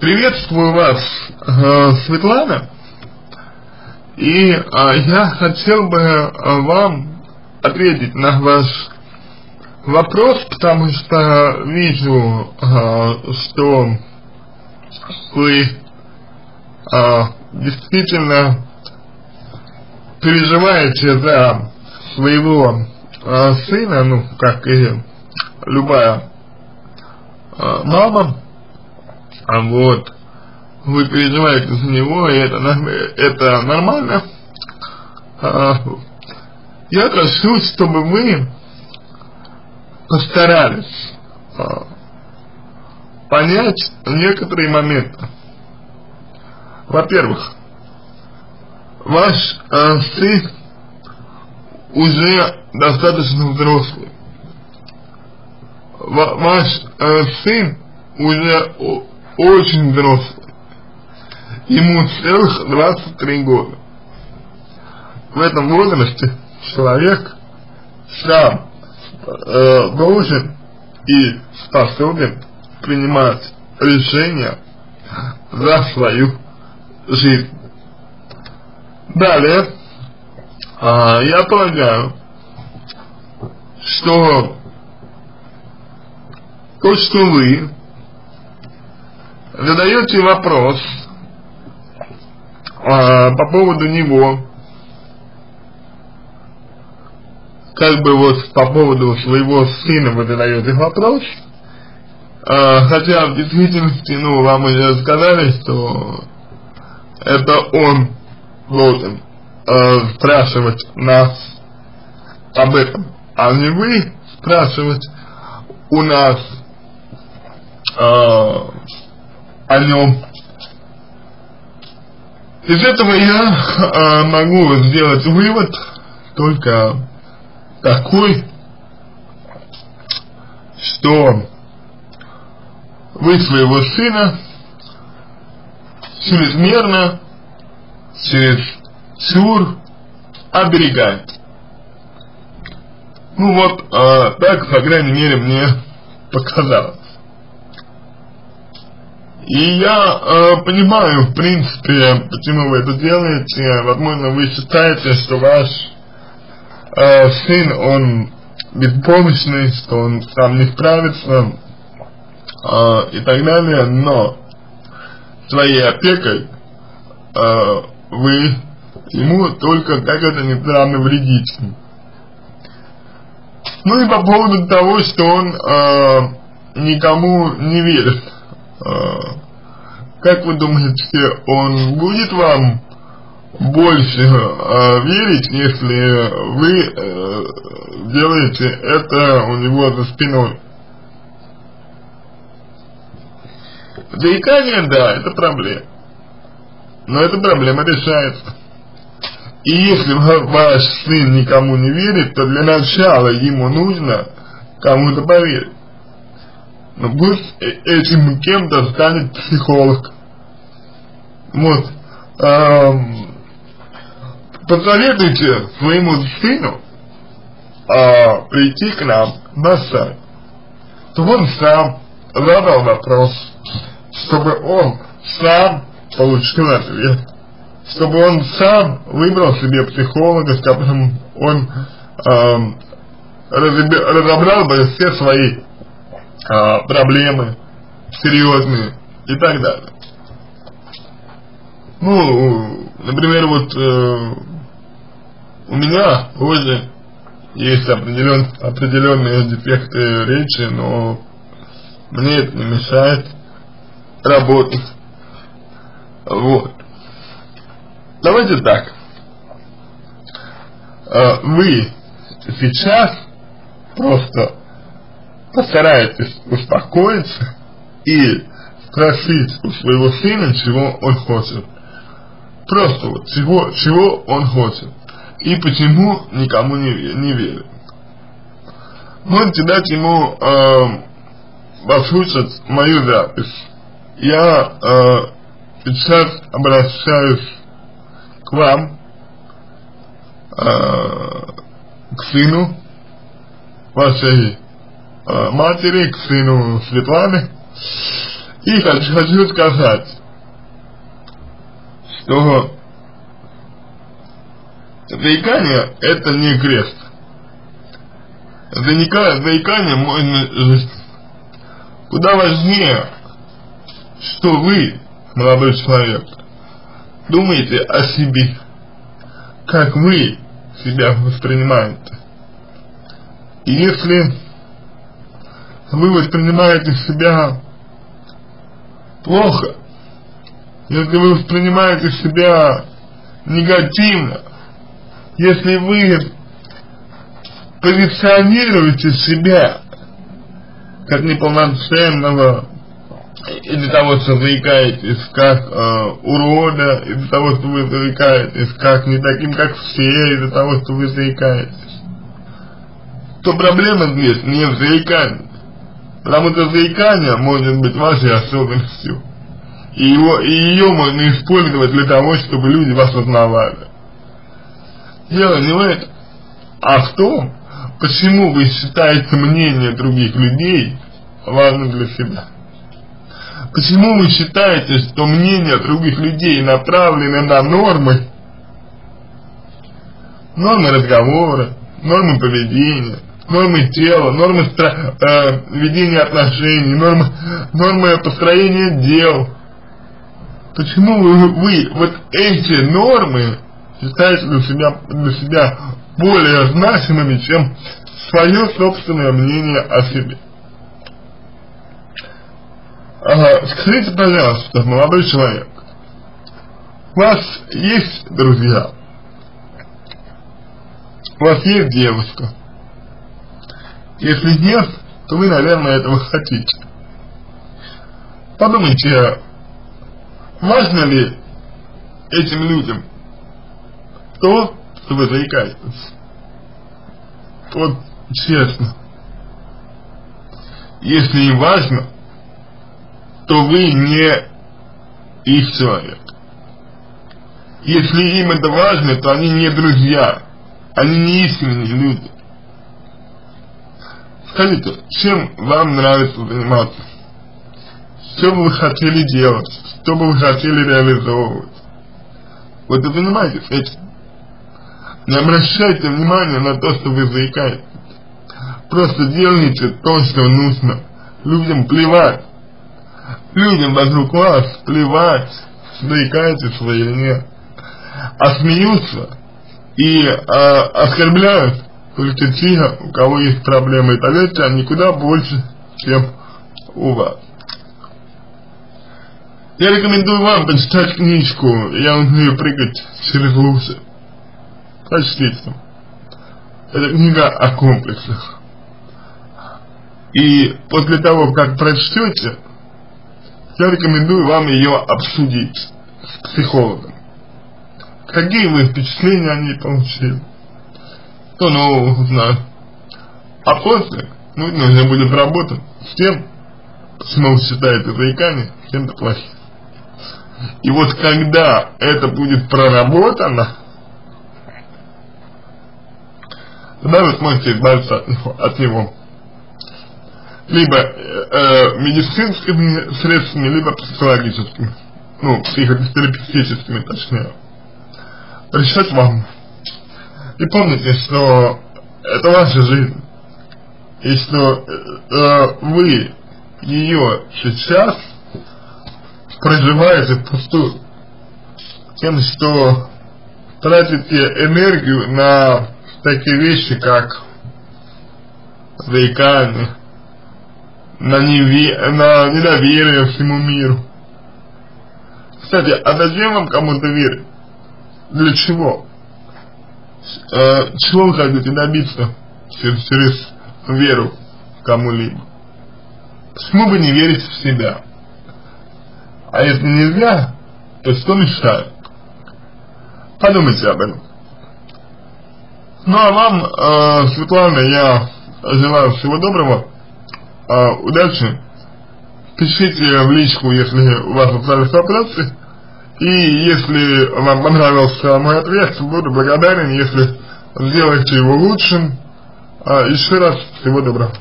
Приветствую вас, э, Светлана. И э, я хотел бы э, вам ответить на ваш вопрос, потому что вижу, что вы действительно переживаете за своего сына, ну, как и любая мама, а вот, вы переживаете за него, и это, это нормально. А, я прошу, чтобы вы постарались а, понять некоторые моменты. Во-первых, ваш э, сын уже достаточно взрослый. Ваш э, сын уже очень взрослый. Ему целых 23 года. В этом возрасте человек сам э, должен и способен принимать решения за свою жизнь. Далее, э, я полагаю, что то, что вы задаете вопрос а, по поводу него, как бы вот по поводу своего сына вы задаете вопрос, а, хотя в действительности, ну, вам уже сказали, что это он должен а, спрашивать нас об этом, а не вы спрашивать у нас а, о нем. Из этого я э, могу сделать вывод только такой, что вы своего сына чрезмерно, через чур оберегаете. Ну вот, э, так, по крайней мере, мне показалось. И я э, понимаю, в принципе, почему вы это делаете. Возможно, вы считаете, что ваш э, сын, он беспомощный, что он сам не справится э, и так далее, но своей опекой э, вы ему только, как это ни странно, вредите. Ну и по поводу того, что он э, никому не верит. Э, как вы думаете, он будет вам больше э, верить, если вы э, делаете это у него за спиной? Заикание, да, это проблема. Но эта проблема решается. И если ваш сын никому не верит, то для начала ему нужно кому-то поверить. Но пусть э, этим кем-то станет психолог. Вот. Эм, посоветуйте своему сыну э, прийти к нам на сайт, чтобы он сам задал вопрос, чтобы он сам получил ответ, чтобы он сам выбрал себе психолога, с которым он эм, разобрал бы все свои э, проблемы серьезные и так далее. Ну, например, вот э, у меня позже есть определен, определенные дефекты речи, но мне это не мешает работать. Вот. Давайте так. Э, вы сейчас просто постарайтесь успокоиться и спросить у своего сына, чего он хочет. Просто вот, чего, чего он хочет. И почему никому не, не верит. Можете дать ему э, послушать мою запись. Я э, сейчас обращаюсь к вам, э, к сыну вашей матери, к сыну Светланы. И хочу, хочу сказать, что заикание это не крест. Заикание, заикание куда важнее, что вы, молодой человек, думаете о себе, как вы себя воспринимаете. И если вы воспринимаете себя плохо, если вы воспринимаете себя негативно, если вы позиционируете себя как неполноценного, из-за того, что заикаетесь как э, урода, из-за того, что вы заикаетесь как не таким, как все, из-за того, что вы заикаетесь, то проблема здесь не в заикании. Потому что заикание может быть вашей особенностью. И, его, и ее можно использовать для того, чтобы люди вас узнавали. Дело не в этом, а в том, почему вы считаете мнение других людей важным для себя. Почему вы считаете, что мнение других людей направлено на нормы, нормы разговора, нормы поведения, нормы тела, нормы э, ведения отношений, нормы, нормы построения дел. Почему вы, вы вот эти нормы считаете для себя, для себя более значимыми, чем свое собственное мнение о себе? Ага, скажите, пожалуйста, молодой человек, у вас есть друзья? У вас есть девушка? Если нет, то вы, наверное, этого хотите. Подумайте, важно ли этим людям то, что вы заикаетесь? Вот честно. Если им важно, то вы не их человек. Если им это важно, то они не друзья, они не искренние люди. Скажите, чем вам нравится заниматься? Что бы вы хотели делать? Что бы вы хотели реализовывать? Вот вы понимаете с этим? Не обращайте внимания на то, что вы заикаетесь. Просто делайте то, что нужно. Людям плевать. Людям вокруг вас плевать, заикаетесь вы или нет. А смеются и а, оскорбляют только те, у кого есть проблемы, и поверьте, они куда больше, чем у вас. Я рекомендую вам почитать книжку «Я умею прыгать через лужи». Прочтите. Это книга о комплексах. И после того, как прочтете, я рекомендую вам ее обсудить с психологом. Какие вы впечатления о ней получили? Что нового узнаю? А после нужно будет работать с тем, почему вы считаете заикание чем-то плохим. И вот когда это будет проработано, тогда вы сможете избавиться от него. От него. Либо э, медицинскими средствами, либо психологическими. Ну, психотерапевтическими точнее. Решать вам. И помните, что это ваша жизнь. И что э, вы ее сейчас проживаете впустую. Тем, что тратите энергию на такие вещи, как заикание, на, неве на недоверие всему миру. Кстати, а зачем вам кому-то верить? Для чего? Э, чего вы хотите добиться через, веру кому-либо? Почему вы не верите в себя? А если нельзя, то что мешает? Подумайте об этом. Ну а вам, э, Светлана, я желаю всего доброго, э, удачи. Пишите в личку, если у вас остались вопросы. И если вам понравился мой ответ, буду благодарен, если сделаете его лучшим. А, еще раз всего доброго.